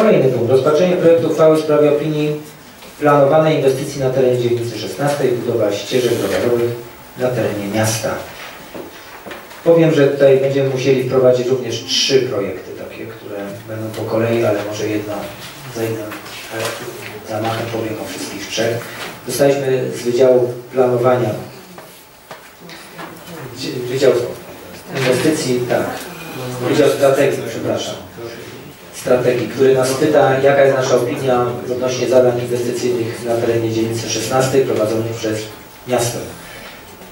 Kolejny punkt. Rozpatrzenie projektu uchwały w sprawie opinii planowanej inwestycji na terenie dzielnicy 16 budowa ścieżek rowerowych na terenie miasta. Powiem, że tutaj będziemy musieli wprowadzić również trzy projekty takie, które będą po kolei, ale może jedno za jednym zamachem powiem o wszystkich trzech. Dostaliśmy z Wydziału Planowania, Wydział Inwestycji, tak, Wydział Strategii, przepraszam, Strategii, który nas pyta, jaka jest nasza opinia odnośnie zadań inwestycyjnych na terenie dzielnicy 16 prowadzonych przez miasto.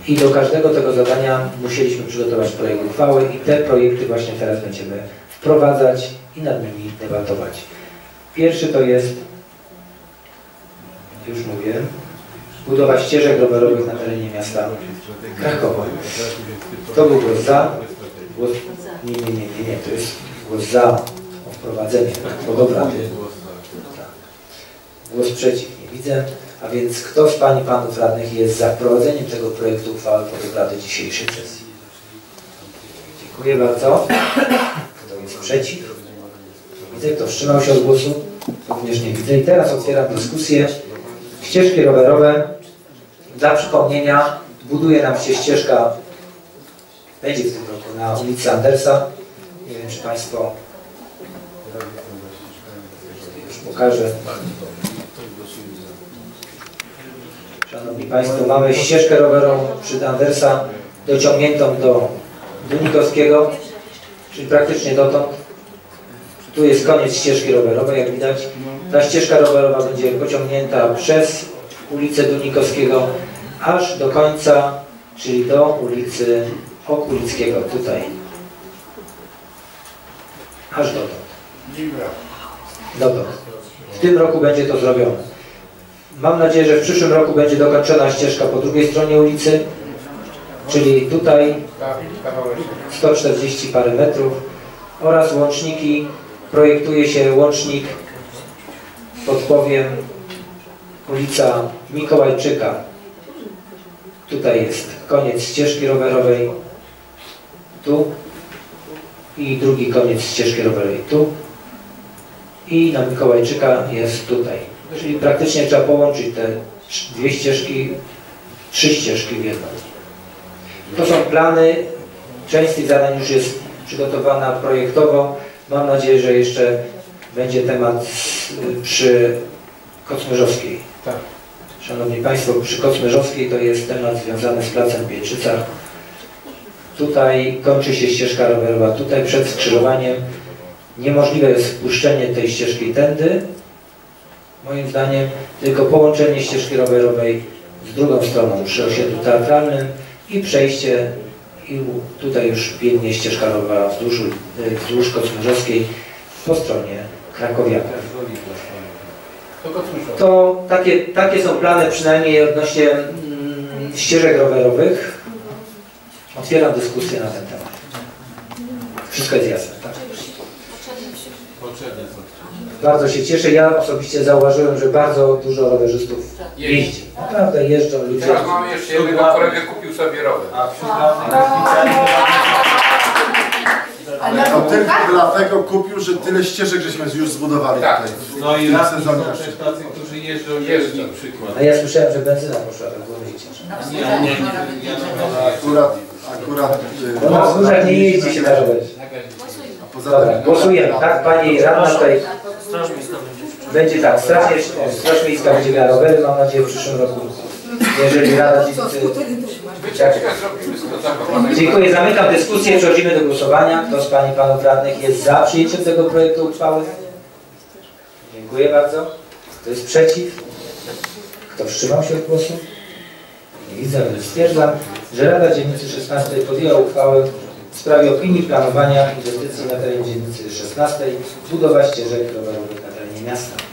I do każdego tego zadania musieliśmy przygotować projekt uchwały i te projekty właśnie teraz będziemy wprowadzać i nad nimi debatować. Pierwszy to jest, już mówię, budowa ścieżek rowerowych na terenie miasta Krakowa. To był głos za, głos, nie, nie, nie, nie, to jest głos za wprowadzenie pod obrady. Tak. Głos przeciw nie widzę. A więc kto z Pań i Panów Radnych jest za wprowadzeniem tego projektu uchwały pod obrady dzisiejszej sesji? Dziękuję bardzo. Kto jest przeciw? Widzę, kto wstrzymał się od głosu? Również nie widzę. I teraz otwieram dyskusję. Ścieżki rowerowe. Dla przypomnienia buduje nam się ścieżka, będzie w tym roku na ulicy Andersa. Nie wiem, czy Państwo już pokażę. Szanowni Państwo, mamy ścieżkę rowerową przy Andersa dociągniętą do Dunikowskiego, czyli praktycznie dotąd. Tu jest koniec ścieżki rowerowej, jak widać. Ta ścieżka rowerowa będzie pociągnięta przez ulicę Dunikowskiego aż do końca, czyli do ulicy Okulickiego, tutaj. Aż dotąd. Dotąd. W tym roku będzie to zrobione. Mam nadzieję, że w przyszłym roku będzie dokończona ścieżka po drugiej stronie ulicy, czyli tutaj 140 parę metrów oraz łączniki. Projektuje się łącznik, podpowiem, ulica Mikołajczyka. Tutaj jest koniec ścieżki rowerowej, tu i drugi koniec ścieżki rowerowej tu i na Mikołajczyka jest tutaj. Czyli praktycznie trzeba połączyć te dwie ścieżki, trzy ścieżki w jedną. To są plany. Część z tych zadań już jest przygotowana projektowo. Mam nadzieję, że jeszcze będzie temat przy Kocmyrzowskiej. Tak. Szanowni Państwo, przy Kocmyrzowskiej to jest temat związany z placem w Pietrzycach. Tutaj kończy się ścieżka rowerowa. Tutaj przed skrzyżowaniem niemożliwe jest wpuszczenie tej ścieżki tędy, moim zdaniem, tylko połączenie ścieżki rowerowej z drugą stroną przy osiedlu teatralnym i przejście i tutaj już biegnie ścieżka rowerowa wzdłuż, y, wzdłuż Kocmyrzowskiej po stronie Krakowiaka. To takie, takie są plany przynajmniej odnośnie mm, ścieżek rowerowych. Otwieram dyskusję na ten temat. Wszystko jest jasne, tak? Bardzo się cieszę. Ja osobiście zauważyłem, że bardzo dużo rowerzystów jeździ. Naprawdę jeżdżą ludzie. Teraz mamy jeszcze jednego kolegę, kupił sobie rower. To tylko dlatego kupił, że tyle ścieżek żeśmy już zbudowali Tak. tutaj. No i W tym raz sezonie są tacy, którzy jeżdżą, Jeżdżą. przykład. A ja słyszałem, że benzyna poszła, tak było. Nie, nie, nie, na Akurat, akurat, Bo na wzgórzach nie jeździ się na rowerze. Poza Dobra, tym, głosujemy, tak? Pani radna tutaj będzie tak, Straż, Miejska- Straż Miejska będzie miała rowery, mam nadzieję w przyszłym roku. Jeżeli Rada Dzielnicy... Dziękuję, zamykam dyskusję, przechodzimy do głosowania. Kto z Pani i Panów Radnych jest za przyjęciem tego projektu uchwały? Dziękuję bardzo. Kto jest przeciw? Kto wstrzymał się od głosu? Nie widzę, więc stwierdzam, że Rada Dzielnicy 16 podjęła uchwałę w sprawie opinii planowania inwestycji na terenie dzielnicy 16 budowa ścieżek rowerowych na terenie miasta.